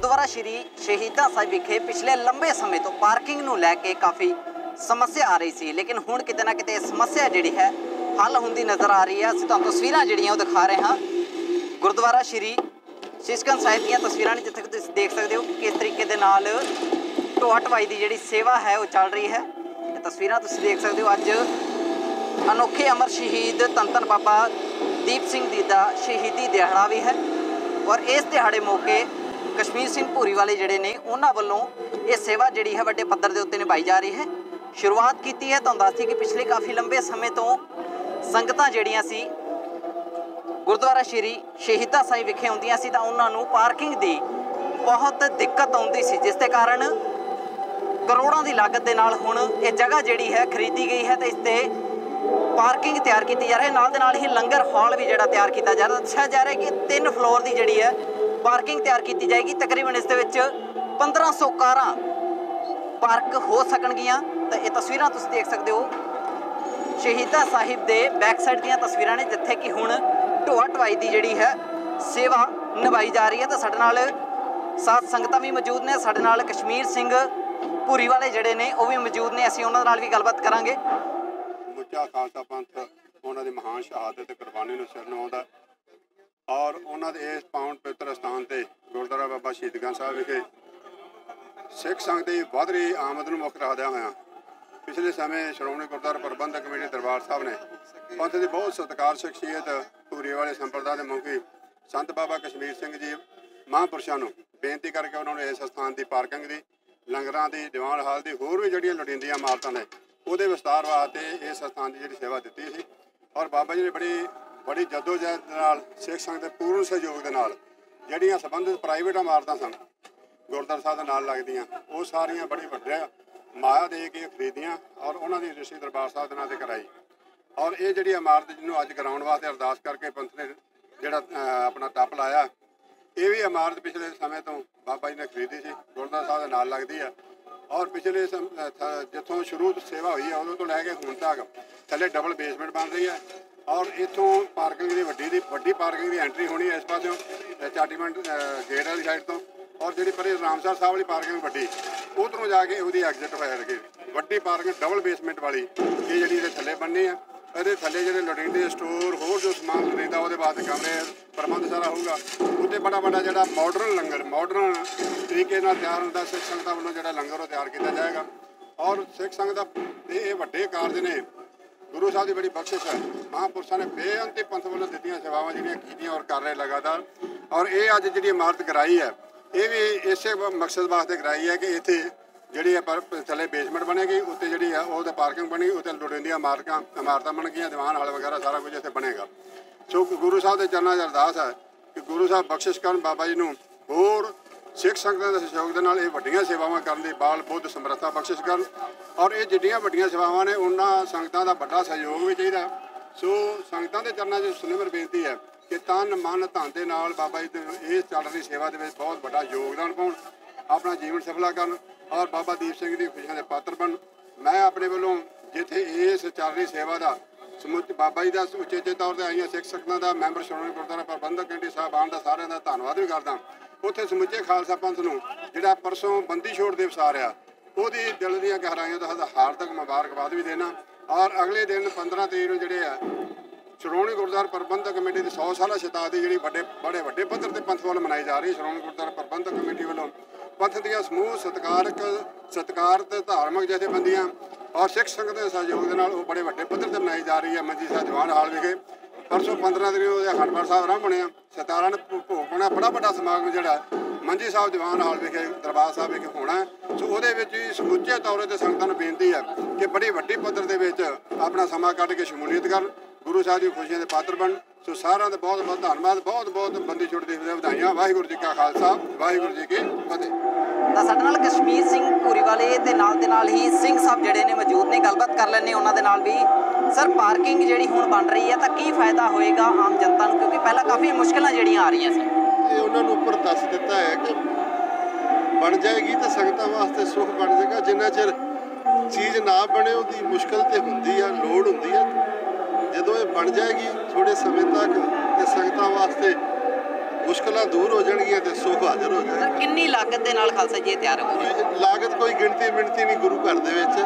ਗੁਰਦੁਆਰਾ ਸ਼੍ਰੀ ਸ਼ਹੀਦਾਂ ਸਾਹਿਬ ਵਿਖੇ ਪਿਛਲੇ ਲੰਬੇ ਸਮੇਂ ਤੋਂ ਪਾਰਕਿੰਗ ਨੂੰ ਲੈ ਕੇ ਕਾਫੀ ਸਮੱਸਿਆ ਆ ਰਹੀ ਸੀ। ਲੇਕਿਨ ਹੁਣ ਕਿਤੇ ਨਾ ਕਿਤੇ ਇਹ ਸਮੱਸਿਆ ਜਿਹੜੀ ਹੈ, ਹੱਲ ਹੁੰਦੀ ਨਜ਼ਰ ਆ ਰਹੀ ਹੈ। ਅਸੀਂ ਤੁਹਾਨੂੰ ਤਸਵੀਰਾਂ ਜਿਹੜੀਆਂ ਉਹ ਦਿਖਾ ਰਹੇ ਹਾਂ। ਗੁਰਦੁਆਰਾ ਸ਼੍ਰੀ ਸ਼ਿਸ਼ਕਨ ਸਾਹਿਬ ਦੀਆਂ ਤਸਵੀਰਾਂ ਨੇ, ਜਿੱਥੇ ਕਿ ਤੁਸੀਂ ਦੇਖ ਸਕਦੇ ਹੋ ਕਿ ਕਿਸ ਤਰੀਕੇ ਦੇ ਨਾਲ ਢੋਆ ਢਵਾਈ ਦੀ ਜਿਹੜੀ ਸੇਵਾ ਹੈ, ਉਹ ਚੱਲ ਰਹੀ ਹੈ। ਇਹ ਤਸਵੀਰਾਂ ਤੁਸੀਂ ਦੇਖ ਸਕਦੇ ਹੋ ਅੱਜ ਅਨੋਖੇ ਅਮਰ ਸ਼ਹੀਦ ਤੰਤਨ ਬਾਬਾ ਦੀਪ ਸਿੰਘ ਜੀ ਦਾ ਸ਼ਹੀਦੀ ਦਿਹਾੜਾ ਵੀ ਹੈ। ਔਰ ਇਸ ਦਿਹਾੜੇ ਮੌਕੇ ਕਸ਼ਮੀਰ ਸਿੰਘ ਭੂਰੀ ਵਾਲੇ ਜਿਹੜੇ ਨੇ, ਉਹਨਾਂ ਵੱਲੋਂ ਇਹ ਸੇਵਾ ਜਿਹੜੀ ਹੈ ਵੱਡੇ ਪੱਧਰ ਦੇ ਉੱਤੇ ਨਿਭਾਈ ਜਾ ਰਹੀ ਹੈ। ਸ਼ੁਰੂਆਤ ਕੀਤੀ ਹੈ ਤੁਹਾਨੂੰ ਦੱਸਦੀ ਕਿ ਪਿਛਲੇ ਕਾਫੀ ਲੰਬੇ ਸਮੇਂ ਤੋਂ ਸੰਗਤਾਂ ਜਿਹੜੀਆਂ ਸੀ, ਗੁਰਦੁਆਰਾ ਸ਼੍ਰੀ ਸ਼ਹੀਦਾ ਸਾਹਿਬ ਵਿਖੇ ਹੁੰਦੀਆਂ ਸੀ ਤਾਂ ਉਹਨਾਂ ਨੂੰ ਪਾਰਕਿੰਗ ਦੀ ਬਹੁਤ ਦਿੱਕਤ ਆਉਂਦੀ ਸੀ, ਜਿਸ ਦੇ ਕਾਰਨ ਕਰੋੜਾਂ ਦੀ ਲਾਗਤ ਦੇ ਨਾਲ ਹੁਣ ਇਹ ਜਗ੍ਹਾ ਜਿਹੜੀ ਹੈ ਖਰੀਦੀ ਗਈ ਹੈ ਤੇ ਇਸ ਤੇ ਪਾਰਕਿੰਗ ਤਿਆਰ ਕੀਤੀ ਜਾ ਰਹੀ ਹੈ। ਨਾਲ ਦੇ ਨਾਲ ਹੀ ਲੰਗਰ ਹਾਲ ਵੀ ਜਿਹੜਾ ਤਿਆਰ ਕੀਤਾ ਜਾ ਰਿਹਾ। ਦੱਸਿਆ ਜਾ ਰਿਹਾ ਕਿ ਤਿੰਨ ਫਲੋਰ ਦੀ ਜਿਹੜੀ ਹੈ ਪਾਰਕਿੰਗ ਤਿਆਰ ਕੀਤੀ ਜਾਏਗੀ। ਤਕਰੀਬਨ ਇਸ ਦੇ ਵਿੱਚ 1500 ਕਾਰਾਂ ਪਾਰਕ ਹੋ ਸਕਣਗੀਆਂ। ਤਾਂ ਇਹ ਤਸਵੀਰਾਂ ਤੁਸੀਂ ਦੇਖ ਸਕਦੇ ਹੋ। ਸ਼ਹੀਦਾਂ ਸਾਹਿਬ ਦੇ ਬੈਕ ਸਾਈਡ ਦੀਆਂ ਤਸਵੀਰਾਂ ਨੇ, ਜਿੱਥੇ ਕਿ ਹੁਣ ਢੋਆ ਢਵਾਈ ਦੀ ਜਿਹੜੀ ਹੈ ਸੇਵਾ ਨਿਭਾਈ ਜਾ ਰਹੀ ਹੈ। ਤਾਂ ਸਾਡੇ ਨਾਲ ਸਾਥ ਸੰਗਤਾਂ ਵੀ ਮੌਜੂਦ ਨੇ। ਸਾਡੇ ਨਾਲ ਕਸ਼ਮੀਰ ਸਿੰਘ ਭੂਰੀ ਵਾਲੇ ਜਿਹੜੇ ਨੇ, ਉਹ ਵੀ ਮੌਜੂਦ ਨੇ। ਅਸੀਂ ਉਹਨਾਂ ਨਾਲ ਵੀ ਗੱਲਬਾਤ ਕਰਾਂਗੇ। ਮੁੱਚਾ ਖਾਲਸਾ ਪੰਥ, ਉਹਨਾਂ ਦੀ ਮਹਾਨ ਸ਼ਹਾਦਤ ਤੇ ਕੁਰਬਾਨੀ ਨੂੰ ਸਿਰ ਨਵਾਉਂਦਾ ਔਰ ਉਹਨਾਂ ਦੇ ਇਸ ਪਾਵਨ ਪਵਿੱਤਰ ਸਥਾਨ ਤੇ ਗੁਰਦੁਆਰਾ ਬਾਬਾ ਸ਼ਹੀਦਗੰਜ ਸਾਹਿਬ ਵਿਖੇ ਸਿੱਖ ਸੰਗਤ ਦੀ ਵਧ ਰਹੀ ਆਮਦ ਨੂੰ ਮੁੱਖ ਰੱਖਦਿਆਂ ਹੋਇਆਂ ਪਿਛਲੇ ਸਮੇਂ ਸ਼੍ਰੋਮਣੀ ਗੁਰਦੁਆਰਾ ਪ੍ਰਬੰਧਕ ਕਮੇਟੀ ਦਰਬਾਰ ਸਾਹਿਬ ਨੇ ਪੰਥ ਦੀ ਬਹੁਤ ਸਤਿਕਾਰ, ਸ਼ਖਸੀਅਤ ਪੂਰੀ ਵਾਲੇ ਸੰਪਰਦਾ ਦੇ ਮੁਖੀ ਸੰਤ ਬਾਬਾ ਕਸ਼ਮੀਰ ਸਿੰਘ ਜੀ ਮਹਾਂਪੁਰਸ਼ਾਂ ਨੂੰ ਬੇਨਤੀ ਕਰਕੇ ਉਹਨਾਂ ਨੂੰ ਇਸ ਸਥਾਨ ਦੀ ਪਾਰਕਿੰਗ ਦੀ, ਲੰਗਰਾਂ ਦੀ, ਦੀਵਾਨ ਹਾਲ ਦੀ ਹੋਰ ਵੀ ਜਿਹੜੀਆਂ ਲੋੜੀਂਦੀਆਂ ਇਮਾਰਤਾਂ ਨੇ ਉਹਦੇ ਵਿਸਤਾਰ ਵਾਸਤੇ ਇਸ ਸਥਾਨ ਦੀ ਜਿਹੜੀ ਸੇਵਾ ਦਿੱਤੀ ਸੀ। ਔਰ ਬਾਬਾ ਜੀ ਨੇ ਬੜੀ ਬੜੀ ਜਦੋਜਹਿਦ ਨਾਲ, ਸਿੱਖ ਸੰਗਤ ਦੇ ਪੂਰਨ ਸਹਿਯੋਗ ਦੇ ਨਾਲ ਜਿਹੜੀਆਂ ਸੰਬੰਧਿਤ ਪ੍ਰਾਈਵੇਟ ਇਮਾਰਤਾਂ ਸਨ, ਗੁਰਦੁਆਰਾ ਸਾਹਿਬ ਦੇ ਨਾਲ ਲੱਗਦੀਆਂ, ਉਹ ਸਾਰੀਆਂ ਬੜੀ ਵੱਡੇ ਮਾਇਆ ਦੇ ਕੇ ਖਰੀਦੀਆਂ ਔਰ ਉਹਨਾਂ ਦੀ ਰਜਿਸਟਰੀ ਦਰਬਾਰ ਸਾਹਿਬ ਦੇ ਨਾਂ ਤੇ ਕਰਾਈ। ਔਰ ਇਹ ਜਿਹੜੀ ਇਮਾਰਤ ਜਿਹਨੂੰ ਅੱਜ ਕਰਾਉਣ ਵਾਸਤੇ ਅਰਦਾਸ ਕਰਕੇ ਪੰਥ ਨੇ ਜਿਹੜਾ ਆਪਣਾ ਟੱਪ ਲਾਇਆ, ਇਹ ਵੀ ਇਮਾਰਤ ਪਿਛਲੇ ਸਮੇਂ ਤੋਂ ਬਾਬਾ ਜੀ ਨੇ ਖਰੀਦੀ ਸੀ, ਗੁਰਦੁਆਰਾ ਸਾਹਿਬ ਦੇ ਨਾਲ ਲੱਗਦੀ ਆ। ਔਰ ਪਿਛਲੇ ਸਮ- ਜਿੱਥੋਂ ਸ਼ੁਰੂ ਸੇਵਾ ਹੋਈ ਹੈ ਉਦੋਂ ਤੋਂ ਲੈ ਕੇ ਹੁਣ ਤੱਕ ਥੱਲੇ ਡਬਲ ਬੇਸਮੈਂਟ ਬਣ ਰਹੀ ਹੈ ਔਰ ਇੱਥੋਂ ਪਾਰਕਿੰਗ ਦੀ ਵੱਡੀ ਦੀ, ਵੱਡੀ ਪਾਰਕਿੰਗ ਦੀ ਐਂਟਰੀ ਹੋਣੀ ਹੈ ਇਸ ਪਾਸਿਓਂ ਚਾਟੀਮੰਡ ਗੇਟ ਵਾਲੀ ਸਾਈਡ ਤੋਂ। ਔਰ ਜਿਹੜੀ ਪਰੇ ਰਾਮਸਰ ਸਾਹਿਬ ਵਾਲੀ ਪਾਰਕਿੰਗ ਵੱਡੀ, ਉਧਰੋਂ ਜਾ ਕੇ ਉਹਦੀ ਐਗਜ਼ਿਟ ਹੋਇਆ ਲੱਗੇ ਵੱਡੀ ਪਾਰਕਿੰਗ ਡਬਲ ਬੇਸਮੈਂਟ ਵਾਲੀ, ਇਹ ਜਿਹੜੀ ਇਹਦੇ ਥੱਲੇ ਬੰਨੀ ਆ ਇਹਦੇ ਥੱਲੇ ਜਿਹੜੇ ਲੋੜੀਂਦੇ ਸਟੋਰ ਹੋਰ ਜੋ ਸਮਾਨ ਲੋੜੀਂਦਾ, ਉਹਦੇ ਵਾਸਤੇ ਕਮਰੇ, ਪ੍ਰਬੰਧ ਸਾਰਾ ਹੋਊਗਾ। ਉੱਤੇ ਬੜਾ ਵੱਡਾ ਜਿਹੜਾ ਮਾਡਰਨ ਲੰਗਰ ਮਾਡਰਨ ਤਰੀਕੇ ਨਾਲ ਤਿਆਰ ਹੁੰਦਾ, ਸਿੱਖ ਸੰਗਤਾਂ ਵੱਲੋਂ ਜਿਹੜਾ ਲੰਗਰ ਉਹ ਤਿਆਰ ਕੀਤਾ ਜਾਏਗਾ। ਔਰ ਸਿੱਖ ਸੰਗਤ ਦਾ ਇਹ ਵੱਡੇ ਕਾਰਜ ਨੇ। ਗੁਰੂ ਸਾਹਿਬ ਦੀ ਬੜੀ ਬਖਸ਼ਿਸ਼ ਹੈ। ਮਹਾਂਪੁਰਸ਼ਾਂ ਨੇ ਬੇਅੰਤੀ ਪੰਥ ਵੱਲੋਂ ਦਿੱਤੀਆਂ ਸੇਵਾਵਾਂ ਜਿਹੜੀਆਂ ਕੀਤੀਆਂ ਔਰ ਕਰ ਰਹੇ ਲਗਾਤਾਰ। ਔਰ ਇਹ ਅੱਜ ਜਿਹੜੀ ਇਮਾਰਤ ਕਰਾਈ ਹੈ, ਇਹ ਵੀ ਇਸੇ ਮਕਸਦ ਵਾਸਤੇ ਕਰਾਈ ਹੈ ਕਿ ਇੱਥੇ ਜਿਹੜੀ ਹੈ ਪਰ ਥੱਲੇ ਬੇਸਮੈਂਟ ਬਣੇਗੀ ਉੱਤੇ ਜਿਹੜੀ ਆ ਉਹਦੇ ਪਾਰਕਿੰਗ ਬਣੇਗੀ ਉੱਤੇ ਲੋੜੀਂਦੀਆਂ ਇਮਾਰਤਾਂ ਬਣ ਗਈਆਂ, ਦੀਵਾਨ, ਹਾਲ ਵਗੈਰਾ ਸਾਰਾ ਕੁਝ ਇੱਥੇ ਬਣੇਗਾ। ਸੋ ਗੁਰੂ ਸਾਹਿਬ ਦੇ ਚਰਨਾਂ 'ਚ ਅਰਦਾਸ ਹੈ ਕਿ ਗੁਰੂ ਸਾਹਿਬ ਬਖਸ਼ਿਸ਼ ਕਰਨ, ਬਾਬਾ ਜੀ ਨੂੰ ਹੋਰ ਸਿੱਖ ਸੰਗਤਾਂ ਦੇ ਸਹਿਯੋਗ ਦੇ ਨਾਲ ਇਹ ਵੱਡੀਆਂ ਸੇਵਾਵਾਂ ਕਰਨ ਦੀ ਬਾਲ ਬੁੱਧ ਸਮਰੱਥਾ ਬਖਸ਼ਿਸ਼ ਕਰਨ ਔਰ ਇਹ ਜਿੱਡੀਆਂ ਵੱਡੀਆਂ ਸੇਵਾਵਾਂ ਨੇ, ਉਹਨਾਂ ਸੰਗਤਾਂ ਦਾ ਵੱਡਾ ਸਹਿਯੋਗ ਵੀ ਚਾਹੀਦਾ ਸੋ ਸੰਗਤਾਂ ਦੇ ਚਰਨਾਂ 'ਚ ਸੁਨਿਮਰ ਬੇਨਤੀ ਹੈ ਕਿ ਤਨ, ਮਨ, ਧਨ ਦੇ ਨਾਲ ਬਾਬਾ ਜੀ ਦੇ ਇਸ ਚੱਲ ਰਹੀ ਸੇਵਾ ਦੇ ਵਿੱਚ ਬਹੁਤ ਵੱਡਾ ਯੋਗਦਾਨ ਪਾਉਣ, ਆਪਣਾ ਜੀਵਨ ਸਫਲਾ ਕਰਨ ਔਰ ਬਾਬਾ ਦੀਪ ਸਿੰਘ ਦੀ ਖੁਸ਼ੀਆਂ ਦੇ ਪਾਤਰ ਬਣ ਮੈਂ ਆਪਣੇ ਵੱਲੋਂ ਜਿੱਥੇ ਇਸ ਚੱਲ ਰਹੀ ਸੇਵਾ ਦਾ ਸਮੁੱਚ, ਬਾਬਾ ਜੀ ਦਾ ਉਚੇਚੇ ਤੌਰ ਤੇ ਆਈਆਂ ਸਿੱਖ ਸੰਗਤਾਂ ਦਾ ਮੈਂਬਰ ਸ਼੍ਰੋਮਣੀ ਗੁਰਦੁਆਰਾ ਪ੍ਰਬੰਧਕ ਕਮੇਟੀ ਸਾਹਿਬਾਨ ਦਾ ਸਾਰਿਆਂ ਦਾ ਧੰਨਵਾਦ ਵੀ ਕਰਦਾ ਉੱਥੇ ਸਮੁੱਚੇ ਖਾਲਸਾ ਪੰਥ ਨੂੰ ਜਿਹੜਾ ਪਰਸੋਂ ਬੰਦੀ ਛੋੜ ਦਿਵਸ ਆ ਰਿਹਾ, ਉਹਦੀ ਦਿਲ ਦੀਆਂ ਗਹਿਰਾਈਆਂ ਦਾ ਹਾਰਦਿਕ ਮੁਬਾਰਕਬਾਦ ਵੀ ਦੇਣਾ ਔਰ ਅਗਲੇ ਦਿਨ 15 ਤਰੀਕ ਨੂੰ ਜਿਹੜੇ ਆ, ਸ਼੍ਰੋਮਣੀ ਗੁਰਦੁਆਰਾ ਪ੍ਰਬੰਧਕ ਕਮੇਟੀ ਦੀ 100 ਸਾਲਾ ਸ਼ਤਾਬਦੀ ਜਿਹੜੀ ਵੱਡੇ, ਬੜੇ ਵੱਡੇ ਪੱਧਰ ਤੇ ਪੰਥ ਵੱਲ ਮਨਾਈ ਜਾ ਰਹੀ ਹੈ, ਸ਼੍ਰੋਮਣੀ ਗੁਰਦੁਆਰਾ ਪ੍ਰਬੰਧਕ ਕਮੇਟੀ ਵੱਲੋਂ, ਪੰਥ ਦੀਆਂ ਸਮੂਹ ਸਤਿਕਾਰਕ ਸਤਿਕਾਰਤ ਧਾਰਮਿਕ ਜਥੇਬੰਦੀਆਂ ਔਰ ਸਿੱਖ ਸੰਗਤ ਦੇ ਸਹਿਯੋਗ ਦੇ ਨਾਲ ਉਹ ਬੜੇ ਵੱਡੇ ਪੱਧਰ ਤੇ ਮਨਾਈ ਜਾ ਰਹੀ ਹੈ, ਮੰਜੀ ਸਾਹਿਬ ਦੀਵਾਨ ਹਾਲ ਵਿਖੇ। ਪਰਸੋਂ 15 ਦਿਨ ਨੂੰ ਉਹਦੇ ਹਰਮੰਦਰ ਸਾਹਿਬ ਰਾਹ ਬਣਿਆ 17 ਨੂੰ ਭੋਗ ਹੋਣਾ ਬੜਾ ਵੱਡਾ ਸਮਾਗਮ ਜਿਹੜਾ ਮੰਜੀ ਸਾਹਿਬ ਦੀਵਾਨ ਹਾਲ ਵਿਖੇ, ਦਰਬਾਰ ਸਾਹਿਬ ਵਿਖੇ ਹੋਣਾ ਸੋ ਉਹਦੇ ਵਿੱਚ ਵੀ ਸਮੁੱਚੇ ਤੌਰ ਤੇ ਸੰਗਤਾਂ ਨੂੰ ਬੇਨਤੀ ਹੈ ਕਿ ਬੜੀ ਵੱਡੀ ਪੱਧਰ ਦੇ ਵਿੱਚ ਆਪਣਾ ਸਮਾਂ ਕੱਢ ਕੇ ਸ਼ਮੂਲੀਅਤ ਕਰਨ, ਗੁਰੂ ਸਾਹਿਬ ਦੀ ਖੁਸ਼ੀਆਂ ਦੇ ਪਾਤਰ ਬਣ ਸੋ ਸਾਰਿਆਂ ਦਾ ਬਹੁਤ ਬਹੁਤ ਧੰਨਵਾਦ ਬਹੁਤ ਬਹੁਤ ਬੰਦੀ ਛੋੜ ਦੇ ਵਧਾਈਆਂ, ਵਾਹਿਗੁਰੂ ਜੀ ਕਾ ਖਾਲਸਾ, ਵਾਹਿਗੁਰੂ ਜੀ ਕੀ ਫਤਿਹ। ਤਾਂ ਸਾਡੇ ਨਾਲ ਕਸ਼ਮੀਰ ਸਿੰਘ ਭੂਰੀ ਵਾਲੇ ਤੇ ਨਾਲ ਦੇ ਨਾਲ ਹੀ ਸਿੰਘ ਸਾਹਿਬ ਜਿਹੜੇ ਨੇ ਮੌਜੂਦ ਨੇ, ਗੱਲਬਾਤ ਕਰ ਲੈਣੇ ਉਹਨਾਂ ਦੇ ਨਾਲ ਵੀ। ਸਰ, ਪਾਰਕਿੰਗ ਜਿਹੜੀ ਹੁਣ ਬਣ ਰਹੀ ਹੈ, ਤਾਂ ਕੀ ਫਾਇਦਾ ਹੋਏਗਾ ਆਮ ਜਨਤਾ ਨੂੰ? ਕਿਉਂਕਿ ਪਹਿਲਾਂ ਕਾਫੀ ਮੁਸ਼ਕਲਾਂ ਜਿਹੜੀਆਂ ਆ ਰਹੀਆਂ ਸੀ। ਇਹ ਉਹਨਾਂ ਨੂੰ ਉੱਪਰ ਦੱਸ ਦਿੱਤਾ ਹੈ ਕਿ ਬਣ ਜਾਏਗੀ ਤਾਂ ਸੰਗਤਾਂ ਵਾਸਤੇ ਸੁੱਖ ਬਣ ਜਾਏਗਾ। ਜਿੰਨਾ ਚਿਰ ਚੀਜ਼ ਨਾ ਬਣੇ, ਉਹਦੀ ਮੁਸ਼ਕਲ ਤੇ ਹੁੰਦੀ ਆ, ਲੋੜ ਹੁੰਦੀ ਆ। ਜਦੋਂ ਇਹ ਬਣ ਜਾਏਗੀ ਥੋੜੇ ਸਮੇਂ ਤੱਕ ਤੇ ਸੰਗਤਾਂ ਵਾਸਤੇ ਮੁਸ਼ਕਲਾਂ ਦੂਰ ਹੋ ਜਾਣਗੀਆਂ ਤੇ ਸੁੱਖ ਹਾਜ਼ਰ ਹੋ ਜਾਏਗਾ ਕਿੰਨੀ ਲਾਗਤ ਦੇ ਨਾਲ ਖਾਲਸਾ ਜੀ ਤਿਆਰ ਹੋ ਰਿਹਾ? ਲਾਗਤ ਕੋਈ ਗਿਣਤੀ ਮਿਣਤੀ ਨਹੀਂ ਗੁਰੂ ਘਰ ਦੇ ਵਿੱਚ।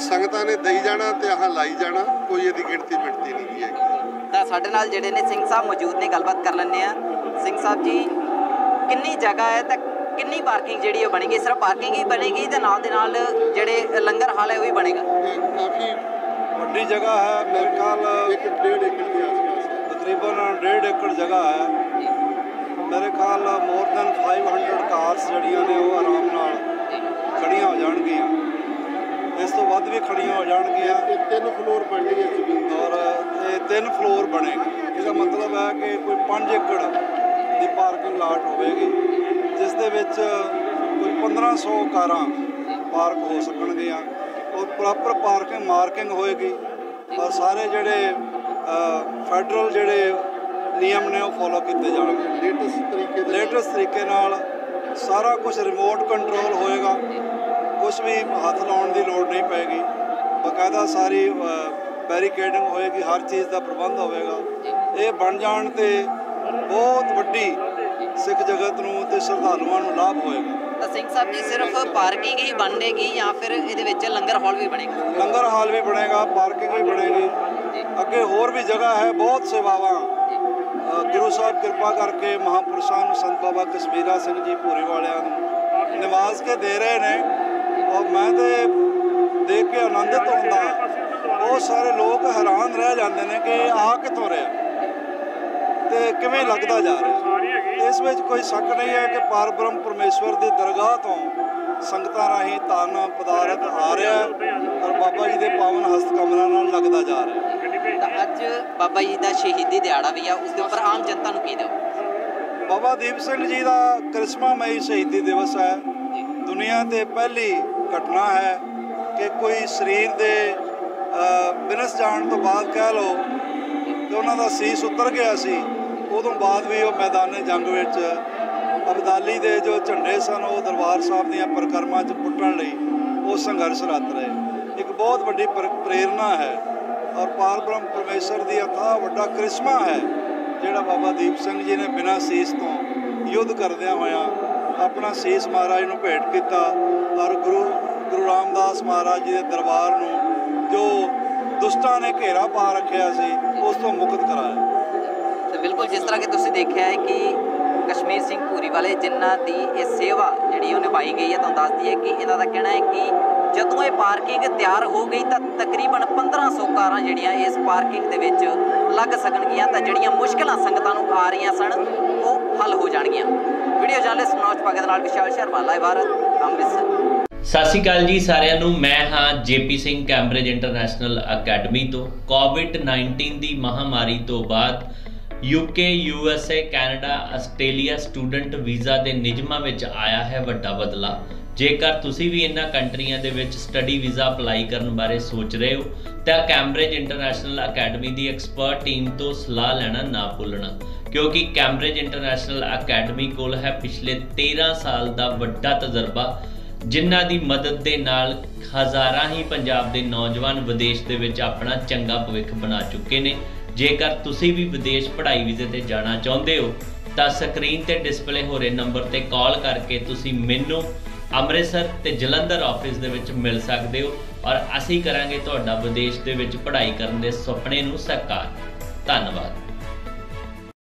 ਸੰਗਤਾਂ ਨੇ ਦਈ ਜਾਣਾ ਤੇ ਆਹ ਲਾਈ ਜਾਣਾ ਕੋਈ ਇਹਦੀ ਗਿਣਤੀ ਮਿਣਤੀ ਨਹੀਂ ਹੈਗੀ। ਤਾਂ ਸਾਡੇ ਨਾਲ ਜਿਹੜੇ ਨੇ ਸਿੰਘ ਸਾਹਿਬ ਮੌਜੂਦ ਨੇ ਗੱਲਬਾਤ ਕਰ ਲੈਂਦੇ ਆ ਸਿੰਘ ਸਾਹਿਬ ਜੀ ਕਿੰਨੀ ਜਗ੍ਹਾ ਹੈ ਤਾਂ ਕਿੰਨੀ ਪਾਰਕਿੰਗ ਜਿਹੜੀ ਉਹ ਬਣੇਗੀ? ਸਿਰਫ ਪਾਰਕਿੰਗ ਹੀ ਬਣੇਗੀ ਤੇ ਨਾਲ ਦੇ ਨਾਲ ਜਿਹੜੇ ਲੰਗਰ ਹਾਲ ਹੈ ਉਹ ਵੀ ਬਣੇਗਾ? ਕਾਫੀ ਵੱਡੀ ਜਗ੍ਹਾ ਹੈ ਮੇਰੇ ਖਿਆਲ ਇੱਕ ਡੇਢ ਏਕੜ ਦੇ ਆਸ-ਪਾਸ ਹੈ। ਤਕਰੀਬਨ 1.5 ਏਕੜ ਜਗ੍ਹਾ ਹੈ। ਖਿਆਲ ਮੋਰ ਦੈਨ 500 ਕਾਰਸ ਜਿਹੜੀਆਂ ਨੇ ਉਹ ਆਰਾਮ ਨਾਲ ਖੜੀਆਂ ਹੋ ਜਾਣਗੀਆਂ। ਇਸ ਤੋਂ ਵੱਧ ਵੀ ਖੜੀਆਂ ਹੋ ਜਾਣਗੀਆਂ। ਇਹ ਤਿੰਨ ਫਲੋਰ ਬਣਨੀ ਹੈ ਜ਼ਮੀਨ ਦੀ ਔਰ ਇਹ ਤਿੰਨ ਫਲੋਰ ਬਣੇਗੀ ਇਹਦਾ ਮਤਲਬ ਹੈ ਕਿ ਕੋਈ 5 ਏਕੜ ਦੀ ਪਾਰਕਿੰਗ ਲਾਟ ਹੋਵੇਗੀ ਜਿਸ ਦੇ ਵਿੱਚ ਕੋਈ 1500 ਕਾਰਾਂ ਪਾਰਕ ਹੋ ਸਕਣਗੀਆਂ। ਔਰ ਪ੍ਰੋਪਰ ਪਾਰਕਿੰਗ ਮਾਰਕਿੰਗ ਹੋਏਗੀ। ਔਰ ਸਾਰੇ ਜਿਹੜੇ ਫੈਡਰਲ ਜਿਹੜੇ ਨਿਯਮ ਨੇ ਉਹ ਫੋਲੋ ਕੀਤੇ ਜਾਣਗੇ। ਲੇਟੈਸਟ ਤਰੀਕੇ ਦੇ ਨਾਲ। ਲੇਟੈਸਟ ਤਰੀਕੇ ਨਾਲ ਸਾਰਾ ਕੁਝ ਰਿਮੋਟ ਕੰਟਰੋਲ ਹੋਏਗਾ। ਕੁਝ ਵੀ ਹੱਥ ਲਾਉਣ ਦੀ ਲੋੜ ਨਹੀਂ ਪਏਗੀ ਬਕਾਇਦਾ ਸਾਰੀ ਬੈਰੀਕੇਡਿੰਗ ਹੋਏਗੀ ਹਰ ਚੀਜ਼ ਦਾ ਪ੍ਰਬੰਧ ਹੋਵੇਗਾ। ਇਹ ਬਣ ਜਾਣ ਤੇ ਬਹੁਤ ਵੱਡੀ ਸਿੱਖ ਜਗਤ ਨੂੰ ਤੇ ਸ਼ਰਧਾਲੂਆਂ ਨੂੰ ਲਾਭ ਹੋਏਗਾ। ਤਾਂ ਸਿੰਘ ਸਾਹਿਬ ਜੀ ਸਿਰਫ ਪਾਰਕਿੰਗ ਹੀ ਬਣੇਗੀ ਜਾਂ ਫਿਰ ਇਹਦੇ ਵਿੱਚ ਲੰਗਰ ਹਾਲ ਵੀ ਬਣੇਗਾ? ਲੰਗਰ ਹਾਲ ਵੀ ਬਣੇਗਾ ਪਾਰਕਿੰਗ ਵੀ ਬਣੇਗੀ। ਅੱਗੇ ਹੋਰ ਵੀ ਜਗ੍ਹਾ ਹੈ ਬਹੁਤ ਸੇਵਾਵਾਂ। ਗੁਰੂ ਸਾਹਿਬ ਕਿਰਪਾ ਕਰਕੇ ਮਹਾਪੁਰਸ਼ਾਂ ਨੂੰ ਸੰਤ ਬਾਬਾ ਕਸ਼ਮੀਰਾ ਸਿੰਘ ਜੀ ਪੂਰੀ ਵਾਲਿਆਂ ਨੂੰ ਨਿਵਾਜ਼ ਕੇ ਦੇ ਰਹੇ ਨੇ ਔਰ ਮੈਂ ਤੇ ਦੇਖ ਕੇ ਆਨੰਦਿਤ ਹੁੰਦਾ ਬਹੁਤ ਸਾਰੇ ਲੋਕ ਹੈਰਾਨ ਰਹਿ ਜਾਂਦੇ ਨੇ ਕਿ ਇਹ ਆ ਕਿੱਥੋਂ ਰਿਹਾ। ਤੇ ਕਿਵੇਂ ਲੱਗਦਾ ਜਾ ਰਿਹਾ। ਇਸ ਵਿੱਚ ਕੋਈ ਸ਼ੱਕ ਨਹੀਂ ਹੈ ਕਿ ਪਰਬ੍ਰਹਮ ਪਰਮੇਸ਼ਵਰ ਦੀ ਦਰਗਾਹ ਤੋਂ ਸੰਗਤਾਂ ਰਾਹੀਂ ਤਨ ਪਦਾਰਥ ਆ ਰਿਹਾ ਔਰ ਬਾਬਾ ਜੀ ਦੇ ਪਾਵਨ ਹਸਤ ਕਮਲਾਂ ਨਾਲ ਲੱਗਦਾ ਜਾ ਰਿਹਾ ਅੱਜ ਬਾਬਾ ਜੀ ਦਾ ਸ਼ਹੀਦੀ ਦਿਹਾੜਾ ਵੀ ਆ ਉਸ ਦੇ ਉੱਪਰ ਆਮ ਜਨਤਾ ਨੂੰ ਕੀ ਦਿਓ? ਬਾਬਾ ਦੀਪ ਸਿੰਘ ਜੀ ਦਾ ਕ੍ਰਿਸ਼ਮਾਮਈ ਸ਼ਹੀਦੀ ਦਿਵਸ ਹੈ। ਦੁਨੀਆ ਤੇ ਪਹਿਲੀ ਘਟਨਾ ਹੈ ਕਿ ਕੋਈ ਸਰੀਰ ਦੇ ਅ, ਵਿਨਸ ਜਾਣ ਤੋਂ ਬਾਅਦ ਕਹਿ ਲਓ ਕਿ ਉਹਨਾਂ ਦਾ ਸੀਸ ਉਤਰ ਗਿਆ ਸੀ ਉਦੋਂ ਬਾਅਦ ਵੀ ਉਹ ਮੈਦਾਨੇ ਜੰਗ ਵਿੱਚ ਅਬਦਾਲੀ ਦੇ ਜੋ ਝੰਡੇ ਸਨ ਉਹ ਦਰਬਾਰ ਸਾਹਿਬ ਦੀਆਂ ਪਰਿਕਰਮਾ 'ਚ ਪੁੱਟਣ ਲਈ ਉਹ ਸੰਘਰਸ਼ਰਤ ਰਹੇ। ਇੱਕ ਬਹੁਤ ਵੱਡੀ ਪਰ- ਪ੍ਰੇਰਨਾ ਹੈ। ਔਰ ਪਾਰ ਬ੍ਰਹਮ ਪਰਮੇਸ਼ਰ ਦੀ ਅਥਾਹ ਵੱਡਾ ਕ੍ਰਿਸ਼ਮਾ ਹੈ, ਜਿਹੜਾ ਬਾਬਾ ਦੀਪ ਸਿੰਘ ਜੀ ਨੇ ਬਿਨਾਂ ਸੀਸ ਤੋਂ ਯੁੱਧ ਕਰਦਿਆਂ ਹੋਇਆਂ ਆਪਣਾ ਸੀਸ ਮਹਾਰਾਜ ਨੂੰ ਭੇਟ ਕੀਤਾ ਔਰ ਗੁਰੂ ਗੁਰੂ ਰਾਮਦਾਸ ਮਹਾਰਾਜ ਜੀ ਦੇ ਦਰਬਾਰ ਨੂੰ ਜੋ ਦੁਸ਼ਟਾਂ ਨੇ ਘੇਰਾ ਪਾ ਰੱਖਿਆ ਸੀ, ਉਸ ਤੋਂ ਮੁਕਤ ਕਰਾਇਆ। ਤੇ ਬਿਲਕੁਲ ਜਿਸ ਤਰ੍ਹਾਂ ਕਿ ਤੁਸੀਂ ਦੇਖਿਆ ਹੈ ਕਿ ਕਸ਼ਮੀਰ ਸਿੰਘ ਪੂਰੀ ਵਾਲੇ ਜਿਨ੍ਹਾਂ ਦੀ ਇਹ ਸੇਵਾ ਜਿਹੜੀ ਉਹ ਨਿਭਾਈ ਗਈ ਹੈ, ਤੁਹਾਨੂੰ ਦੱਸਦੀ ਹੈ ਕਿ ਇਹਨਾਂ ਦਾ ਕਹਿਣਾ ਹੈ ਕਿ ਜਦੋਂ ਇਹ ਪਾਰਕਿੰਗ ਤਿਆਰ ਹੋ ਗਈ ਤਾਂ ਤਕਰੀਬਨ 1500 ਕਾਰਾਂ ਜਿਹੜੀਆਂ ਇਸ ਪਾਰਕਿੰਗ ਦੇ ਵਿੱਚ ਲੱਗ ਸਕਣਗੀਆਂ ਤਾਂ ਜਿਹੜੀਆਂ ਮੁਸ਼ਕਲਾਂ ਸੰਗਤਾਂ ਨੂੰ ਆ ਰਹੀਆਂ ਸਨ, ਉਹ ਹੱਲ ਹੋ ਜਾਣਗੀਆਂ। ਵੀਡੀਓ ਜਰਨਲਿਸਟ ਮਨੋਜ ਭਗਤ ਨਾਲ ਵਿਸ਼ਾਲ ਸ਼ਰਮਾ ਲਾਈਵ ਭਾਰਤ ਅੰਮ੍ਰਿਤਸਰ। ਸਤਿ ਸ਼੍ਰੀ ਅਕਾਲ ਜੀ ਸਾਰਿਆਂ ਨੂੰ। ਮੈਂ ਹਾਂ JP Singh Cambridge International Academy ਤੋਂ। ਕੋਵਿਡ-19 ਦੀ ਮਹਾਮਾਰੀ ਤੋਂ ਬਾਅਦ UK USA Canada Australia student visa ਦੇ ਨਿਯਮਾਂ ਵਿੱਚ ਆਇਆ ਹੈ ਵੱਡਾ ਬਦਲਾਅ। ਜੇਕਰ ਤੁਸੀਂ ਵੀ ਇਹਨਾਂ ਕੰਟਰੀਆਂ ਦੇ ਵਿੱਚ ਸਟੱਡੀ ਵੀਜ਼ਾ ਅਪਲਾਈ ਕਰਨ ਬਾਰੇ ਸੋਚ ਰਹੇ ਹੋ, ਤਾਂ ਕੈਂਬਰਿਜ ਇੰਟਰਨੈਸ਼ਨਲ ਅਕੈਡਮੀ ਦੀ ਐਕਸਪਰਟ ਟੀਮ ਤੋਂ ਸਲਾਹ ਲੈਣਾ ਨਾ ਭੁੱਲਣਾ, ਕਿਉਂਕਿ ਕੈਂਬਰਿਜ ਇੰਟਰਨੈਸ਼ਨਲ ਅਕੈਡਮੀ ਕੋਲ ਹੈ ਪਿਛਲੇ 13 ਸਾਲ ਦਾ ਵੱਡਾ ਤਜਰਬਾ, ਜਿਨ੍ਹਾਂ ਦੀ ਮਦਦ ਦੇ ਨਾਲ ਹਜ਼ਾਰਾਂ ਹੀ ਪੰਜਾਬ ਦੇ ਨੌਜਵਾਨ ਵਿਦੇਸ਼ ਦੇ ਵਿੱਚ ਆਪਣਾ ਚੰਗਾ ਭਵਿੱਖ ਬਣਾ ਚੁੱਕੇ ਨੇ। ਜੇਕਰ ਤੁਸੀਂ ਵੀ ਵਿਦੇਸ਼ ਪੜ੍ਹਾਈ ਵੀਜ਼ੇ ਤੇ ਜਾਣਾ ਚਾਹੁੰਦੇ ਹੋ, ਤਾਂ ਸਕਰੀਨ ਤੇ ਡਿਸਪਲੇ ਹੋ ਰਹੇ ਨੰਬਰ ਤੇ ਕਾਲ ਕਰਕੇ ਤੁਸੀਂ ਮੈਨੂੰ ਅੰਮ੍ਰਿਤਸਰ ਤੇ ਜਲੰਧਰ ਆਫਿਸ ਦੇ ਵਿੱਚ ਮਿਲ ਸਕਦੇ ਹੋ ਔਰ ਅਸੀਂ ਕਰਾਂਗੇ ਤੁਹਾਡਾ ਵਿਦੇਸ਼ ਦੇ ਵਿੱਚ ਪੜ੍ਹਾਈ ਕਰਨ ਦੇ ਸੁਪਨੇ ਨੂੰ ਸਾਕਾਰ। ਧੰਨਵਾਦ।